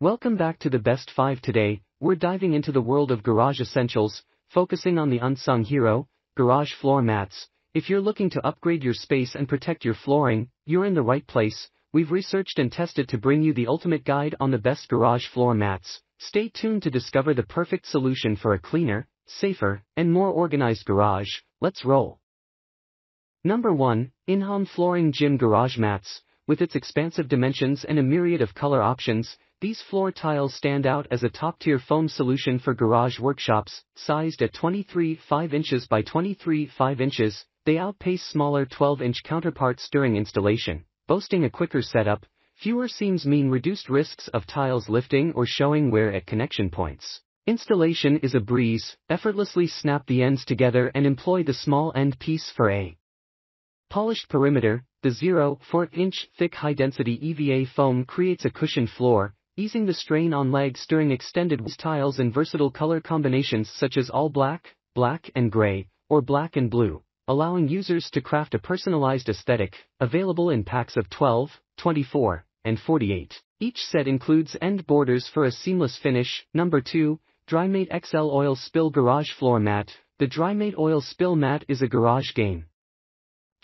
Welcome back to the best 5 today, we're diving into the world of garage essentials, focusing on the unsung hero, garage floor mats. If you're looking to upgrade your space and protect your flooring, you're in the right place. We've researched and tested to bring you the ultimate guide on the best garage floor mats. Stay tuned to discover the perfect solution for a cleaner, safer, and more organized garage. Let's roll. Number 1, Innhom Flooring Gym Garage Mats. With its expansive dimensions and a myriad of color options, these floor tiles stand out as a top-tier foam solution for garage workshops, sized at 23.5 inches by 23.5 inches, they outpace smaller 12-inch counterparts during installation, boasting a quicker setup, fewer seams mean reduced risks of tiles lifting or showing wear at connection points. Installation is a breeze, effortlessly snap the ends together and employ the small end piece for a polished perimeter, the 0.4-inch thick high-density EVA foam creates a cushioned floor, easing the strain on legs during extended tiles and versatile color combinations such as all black, black and gray, or black and blue allowing users to craft a personalized aesthetic, available in packs of 12, 24, and 48. Each set includes end borders for a seamless finish. Number 2, Drymate XL Oil Spill Garage Floor Mat. The Drymate Oil Spill Mat is a garage game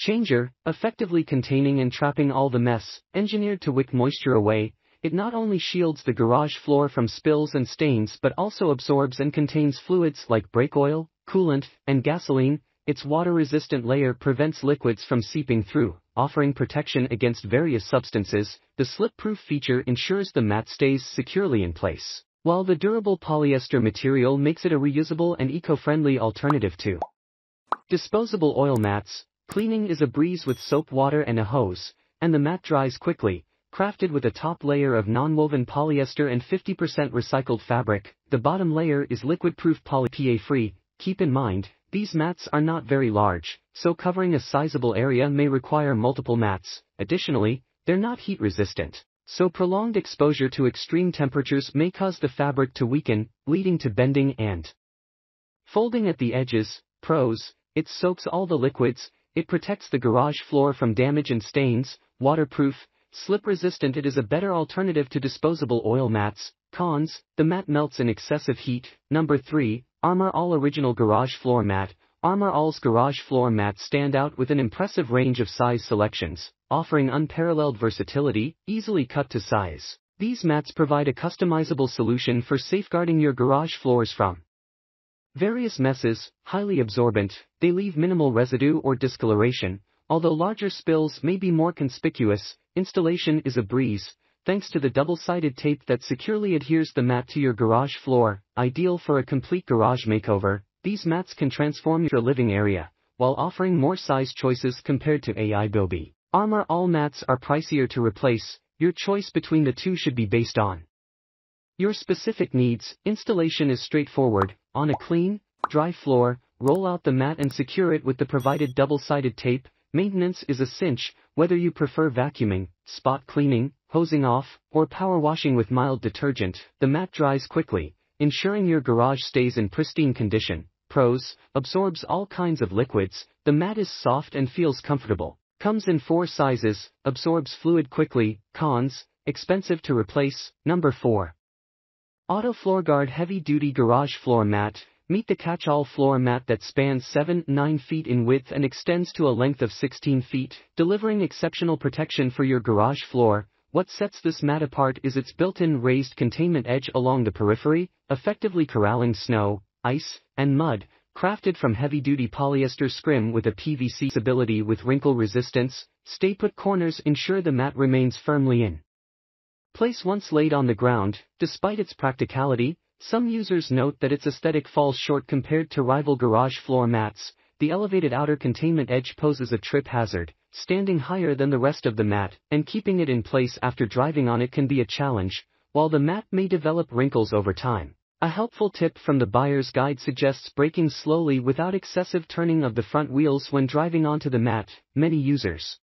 changer, effectively containing and trapping all the mess, engineered to wick moisture away, it not only shields the garage floor from spills and stains but also absorbs and contains fluids like brake oil, coolant, and gasoline, its water-resistant layer prevents liquids from seeping through, offering protection against various substances, the slip-proof feature ensures the mat stays securely in place, while the durable polyester material makes it a reusable and eco-friendly alternative to disposable oil mats. Cleaning is a breeze with soap water and a hose, and the mat dries quickly, crafted with a top layer of non-woven polyester and 50% recycled fabric, the bottom layer is liquid-proof poly-PA-free, keep in mind, these mats are not very large, so covering a sizable area may require multiple mats. Additionally, they're not heat resistant, so prolonged exposure to extreme temperatures may cause the fabric to weaken, leading to bending and folding at the edges. Pros, it soaks all the liquids, it protects the garage floor from damage and stains, waterproof, slip resistant it is a better alternative to disposable oil mats. Cons, the mat melts in excessive heat. Number 3, Armor All Original Garage Floor Mat Armor All's garage floor mats stand out with an impressive range of size selections, offering unparalleled versatility, easily cut to size. These mats provide a customizable solution for safeguarding your garage floors from various messes, highly absorbent, they leave minimal residue or discoloration, although larger spills may be more conspicuous, installation is a breeze, thanks to the double-sided tape that securely adheres the mat to your garage floor, ideal for a complete garage makeover, these mats can transform your living area, while offering more size choices compared to AI Adobe. Armor All mats are pricier to replace, your choice between the two should be based on your specific needs, installation is straightforward, on a clean, dry floor, roll out the mat and secure it with the provided double-sided tape, maintenance is a cinch, whether you prefer vacuuming, spot cleaning, hosing off, or power washing with mild detergent, the mat dries quickly, ensuring your garage stays in pristine condition. Pros, absorbs all kinds of liquids, the mat is soft and feels comfortable. Comes in four sizes, absorbs fluid quickly. Cons, expensive to replace. Number 4. Auto FloorGuard Heavy Duty Garage Floor Mat. Meet the catch-all floor mat that spans 7-9 feet in width and extends to a length of 16 feet, delivering exceptional protection for your garage floor. What sets this mat apart is its built-in raised containment edge along the periphery, effectively corralling snow, ice, and mud, crafted from heavy-duty polyester scrim with a PVC stability with wrinkle resistance, stay-put corners ensure the mat remains firmly in place once laid on the ground, despite its practicality, some users note that its aesthetic falls short compared to rival garage floor mats, the elevated outer containment edge poses a trip hazard, standing higher than the rest of the mat, and keeping it in place after driving on it can be a challenge, while the mat may develop wrinkles over time. A helpful tip from the buyer's guide suggests braking slowly without excessive turning of the front wheels when driving onto the mat. Many users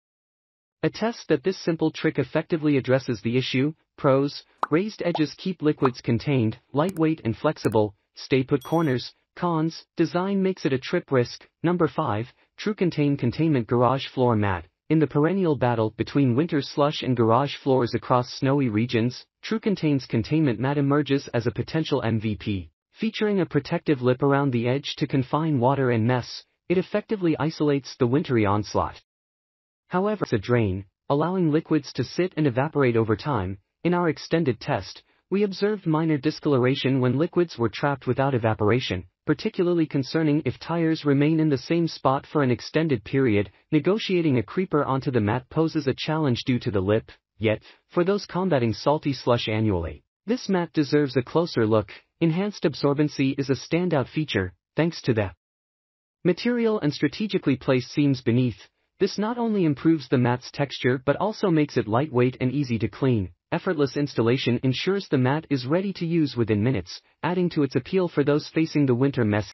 attest that this simple trick effectively addresses the issue. Pros, raised edges keep liquids contained, lightweight and flexible, stay put corners, Cons, design makes it a trip risk. Number 5, True Contain Containment Garage Floor Mat. in the perennial battle between winter slush and garage floors across snowy regions, TrueContain's containment mat emerges as a potential MVP. Featuring a protective lip around the edge to confine water and mess, it effectively isolates the wintry onslaught. However, a drain, allowing liquids to sit and evaporate over time. In our extended test, we observed minor discoloration when liquids were trapped without evaporation, particularly concerning if tires remain in the same spot for an extended period, negotiating a creeper onto the mat poses a challenge due to the lip, yet, for those combating salty slush annually, this mat deserves a closer look, enhanced absorbency is a standout feature, thanks to the material and strategically placed seams beneath, this not only improves the mat's texture but also makes it lightweight and easy to clean. Effortless installation ensures the mat is ready to use within minutes, adding to its appeal for those facing the winter mess